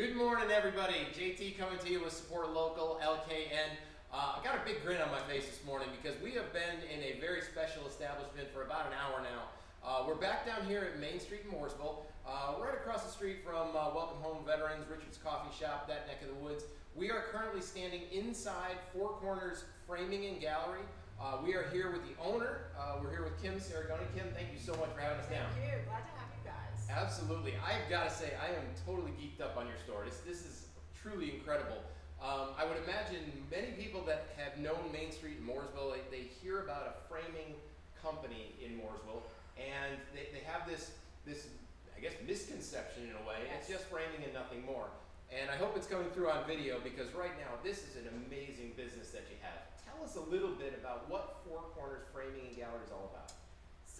Good morning, everybody. JT coming to you with Support Local LKN. Uh, I got a big grin on my face this morning because we have been in a very special establishment for about an hour now. Uh, we're back down here at Main Street in Mooresville, uh, right across the street from uh, Welcome Home Veterans, Richard's Coffee Shop, that neck of the woods. We are currently standing inside Four Corners Framing and Gallery. Uh, we are here with the owner. Uh, we're here with Kim Saragoni. Kim, thank you so much for having us Thank down. you. Glad to have you. Absolutely. I've got to say, I am totally geeked up on your store. This, this is truly incredible. Um, I would imagine many people that have known Main Street in Mooresville, they, they hear about a framing company in Mooresville, and they, they have this, this, I guess, misconception in a way. It's just framing and nothing more. And I hope it's coming through on video because right now, this is an amazing business that you have. Tell us a little bit about what Four Corners Framing and Gallery is all about.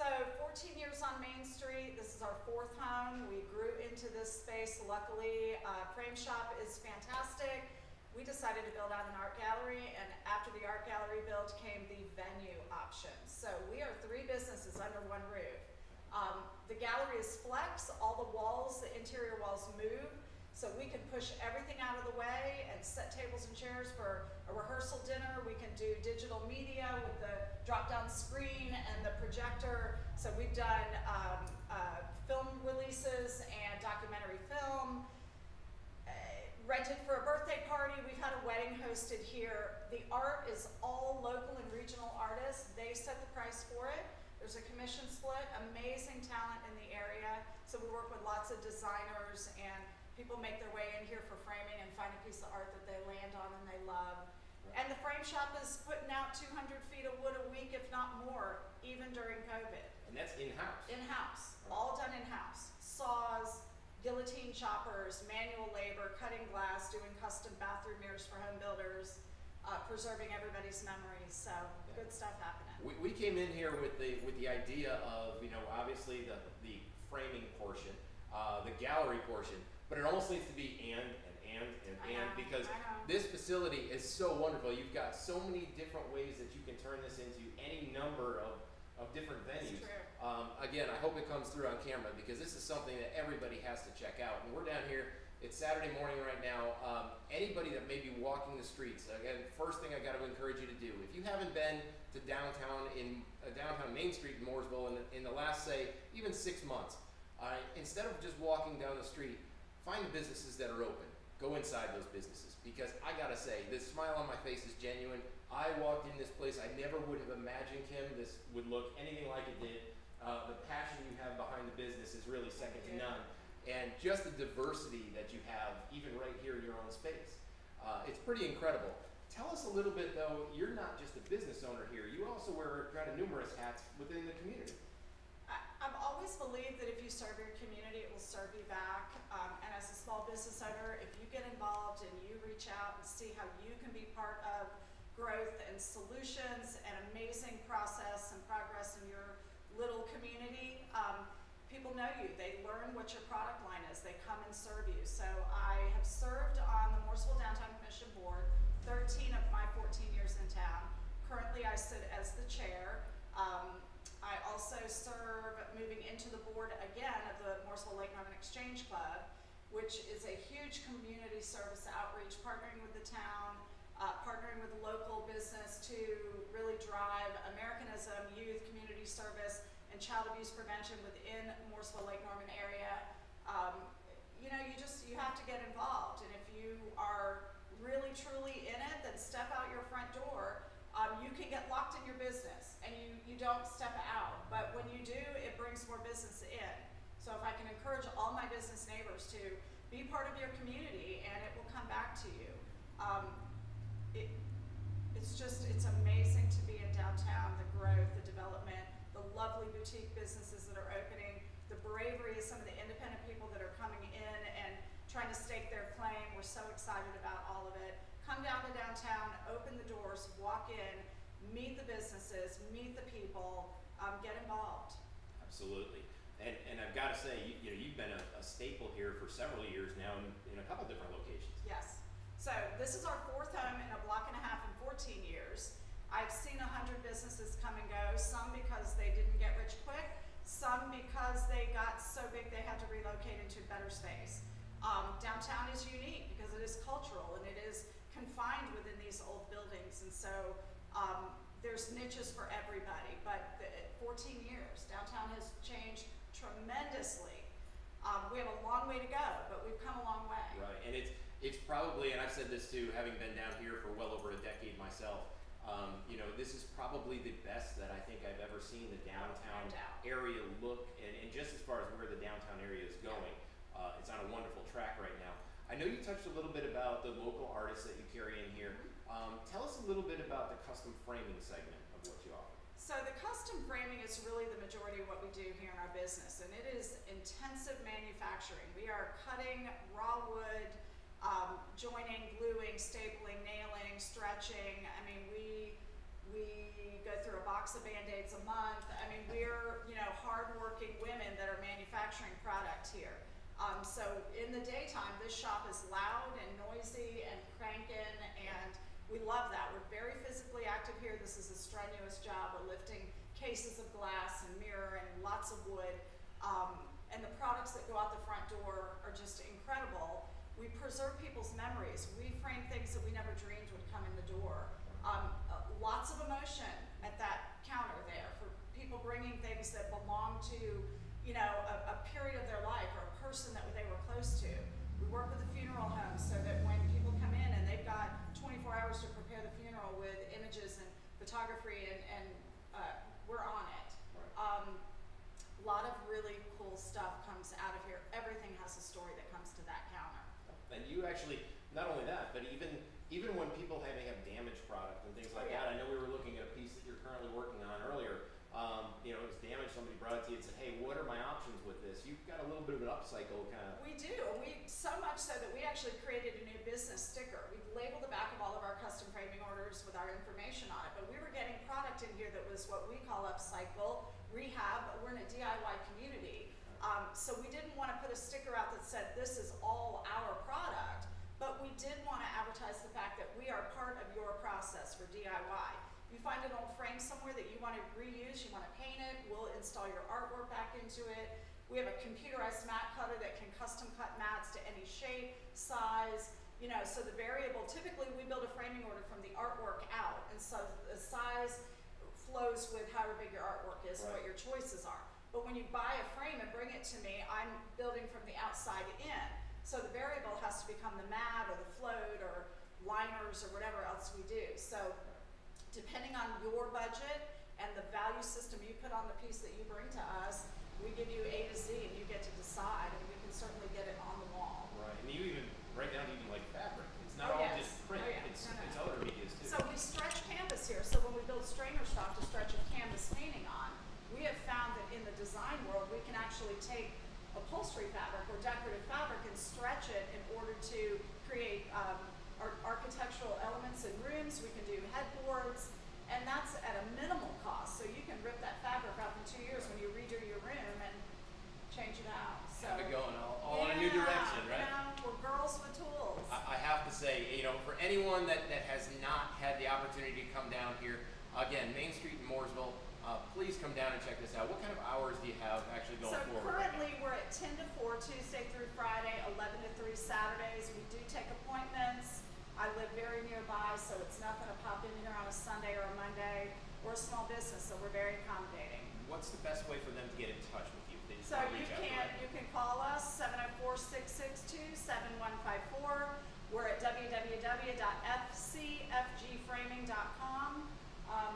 So 14 years on Main Street. This is fourth home. We grew into this space luckily. Uh, frame shop is fantastic. We decided to build out an art gallery and after the art gallery build came the venue options. So we are three businesses under one roof. Um, the gallery is flex, all the walls, the interior walls move, so we can push everything out of the way and set tables and chairs for a rehearsal dinner. We can do digital media with the drop-down screen and the projector. So we've done uh, film releases and documentary film. Uh, rented for a birthday party. We've had hosted here. The art is all local and regional artists. They set the price for it. There's a commission split, amazing talent in the area. So we work with lots of designers and people make their way in here for framing and find a piece of art that they land on and they love. And the frame shop is putting out 200 feet of wood a week, if not more, even during COVID. And that's in-house. In-house, all done in-house. Saws, choppers, manual labor, cutting glass, doing custom bathroom mirrors for home builders, uh, preserving everybody's memories. So good stuff happening. We, we came in here with the with the idea of you know obviously the the framing portion, uh, the gallery portion, but it almost needs to be and and and and and because this facility is so wonderful. You've got so many different ways that you can turn this into any number of of different venues. Um, again, I hope it comes through on camera because this is something that everybody has to check out. And we're down here. It's Saturday morning right now. Um, anybody that may be walking the streets, again, first thing I got to encourage you to do. If you haven't been to downtown in uh, downtown Main Street in Mooresville in, in the last, say, even six months, uh, instead of just walking down the street, find the businesses that are open. Go inside those businesses because I gotta say, this smile on my face is genuine. I walked in this place, I never would have imagined, Kim, this would look anything like it did. Uh, the passion you have behind the business is really second to none. And just the diversity that you have, even right here in your own space. Uh, it's pretty incredible. Tell us a little bit though, you're not just a business owner here, you also wear kind of numerous hats within the community. I've always believed that if you serve your community, it will serve you back. Um, and as a small business owner, if you get involved and you reach out and see how you can be part of growth and solutions and amazing process and progress in your little community, um, people know you. They learn what your product line is. They come and serve you. So I have served on the Mooresville Downtown Commission Board 13 of my 14 years in town. Currently, I sit as the chair. Um, I also serve, moving into the board again of the Mooresville Lake Norman Exchange Club, which is a huge community service outreach, partnering with the town, uh, partnering with local business to really drive Americanism, youth, community service, and child abuse prevention within Mooresville Lake Norman area. Um, you know, you just you have to get involved, and if you are really truly in it, then step out your front door. Um, you can get locked in your business, and you you don't step out. But when you do, it brings more business in. So if I can encourage all my business neighbors to be part of your community, and it will come back to you. Um, it, it's just, it's amazing to be in downtown, the growth, the development, the lovely boutique businesses that are opening, the bravery of some of the independent people that are coming in and trying to stake their claim. We're so excited about all of it. Come down to downtown, open the doors, walk in, meet the businesses, meet the people, um, get involved. Absolutely. And, and I've got to say, you, you know, you've been a, a staple here for several years now in, in a couple different locations. Yes. So this is our fourth home in a block and a half in 14 years. I've seen 100 businesses come and go, some because they didn't get rich quick, some because they got so big they had to relocate into better space. Um, downtown is unique because it is cultural and it is confined within these old buildings. And so um, there's niches for everybody. But the, 14 years, downtown has changed tremendously. Um, we have a long way to go, but we've come a long way. Right, and it's it's probably, and I've said this too, having been down here for well over a decade myself. Um, you know, this is probably the best that I think I've ever seen the downtown area look, and, and just as far as where the downtown area is going, uh, it's on a wonderful track right now. I know you touched a little bit about the local artists that you carry in here. Um, tell us a little bit about the custom framing segment of what you offer. So the custom framing is really the majority of what we do here in our business, and it is intensive manufacturing. We are cutting raw wood, um, joining, gluing, stapling, nailing, stretching. I mean, we we go through a box of band-aids a month. I mean, we're you know hardworking women that are manufacturing product here. Um, so in the daytime, this shop is loud and noisy and cranking, and we love that. We're very physically active here. This is a strenuous job. We're lifting cases of glass and mirror and lots of wood. Um, and the products that go out the front door are just incredible. We preserve people's memories. We frame things that we never dreamed would come in the door. Um, uh, lots of emotion at that counter there for people bringing things that belong to, you know, a, a period of their life or a person that they were close to. We work with the funeral homes so that when people come in and they've got 24 hours to prepare the funeral with images and photography and, and uh, we're on it. Um, a lot of really cool stuff comes out of here. Everything has a story that comes to that counter. And you actually, not only that, but even even when people having have damaged product and things like Oh, yeah. that, I know we were looking at a piece that you're currently working on earlier. Um, you know, it was damaged. Somebody brought it to you and said, "Hey, what are my options with this?" You've got a little bit of an upcycle kind of. We do. We so much so that we actually created a new business sticker. We've labeled the back of all of our custom framing orders with our information on it. But we were getting product in here that was what we call upcycle, rehab. We're in a DIY community, um, so we didn't want to put a sticker out that said this is all our product. But we did want to advertise the fact that we are part of your process for DIY. You find an old frame somewhere that you want to reuse, you want to paint it, we'll install your artwork back into it. We have a computerized mat cutter that can custom cut mats to any shape, size, you know, so the variable, typically we build a framing order from the artwork out. And so the size flows with however big your artwork is and what your choices are. But when you buy a frame and bring it to me, I'm building from the outside in. So the variable has to become the mat or the float or liners or whatever else we do. So depending on your budget and the value system you put on the piece that you bring to us, we give you A to Z and you get to decide and we can certainly get it on the wall. Right, and you even break down even like fabric. It's not Oh, all yes. just print. Oh, yeah. It's No, no. it's other medias too. So we stretch canvas here, so when we build strainer stock to stretch a canvas painting on, we have found that in the design world, we can actually take upholstery fabric or decorative fabric and stretch it in order to create um, ar- architectural elements in rooms, we can do headboards, and that's at a minimal cost, so you can rip that fabric up in two years when you redo your room and change it out, so. Have it going all, all in a new direction, right? You know, we're girls with tools. I, I have to say, you know, for anyone that, that has not had the opportunity to come down here, again, Main Street in Mooresville, uh, please come down and check this out. What kind of hours do you have actually going So forward? right now? currently, we're at ten to four, Tuesday through Friday, eleven to three Saturdays. We do take appointments. I live very nearby, so it's not gonna pop in here on a Sunday or a Monday. We're a small business, so we're very accommodating. What's the best way for them to get in touch with you? So you can, you can call us, seven oh four six six two seven one five four. We're at www.fcfgframing.com, um,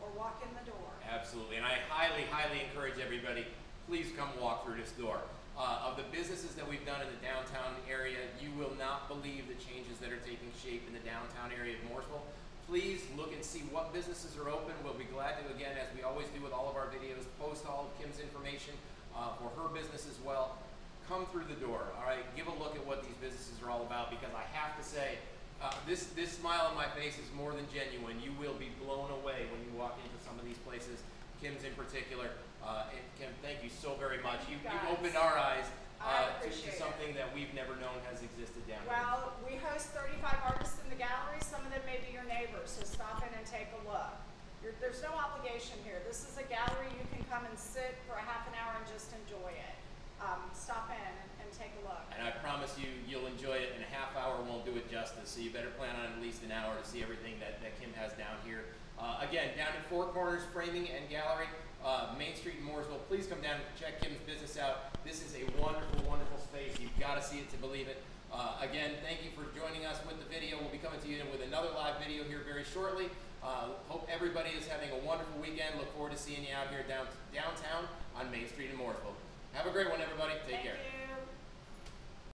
or walk in the door. Absolutely, and I highly, highly encourage everybody, please come walk through this door. Uh, of the businesses that we've done in the downtown area, you will not believe the changes that are taking shape in the downtown area of Mooresville. Please look and see what businesses are open. We'll be glad to, again, as we always do with all of our videos, post all of Kim's information uh, for her business as well. Come through the door, all right? Give a look at what these businesses are all about because I have to say, uh, this this smile on my face is more than genuine. You will be blown away when you walk into some of these places. Kim's in particular. Uh, and Kim, thank you so very much. You, You, you've opened our eyes uh, to, to appreciate it. something that we've never known has existed down here. Well, we host thirty-five artists in the gallery, some of them may be your neighbors, so stop in and take a look. You're, there's no obligation here, this is a gallery, you can come and sit for a half an hour and just enjoy it. Um, stop in and, and take a look. And I promise promise you, you'll enjoy it, and a half hour won't do it justice. So you better plan on at least an hour to see everything that, that Kim has down here. Uh, again, down at Four Corners Framing and Gallery, uh, Main Street in Mooresville. Please come down and check Kim's business out. This is a wonderful, wonderful space. You've got to see it to believe it. Uh, again, thank you for joining us with the video. We'll be coming to you with another live video here very shortly. Uh, hope everybody is having a wonderful weekend. Look forward to seeing you out here down, downtown on Main Street in Mooresville. Have a great one, everybody. Take Thank care. you.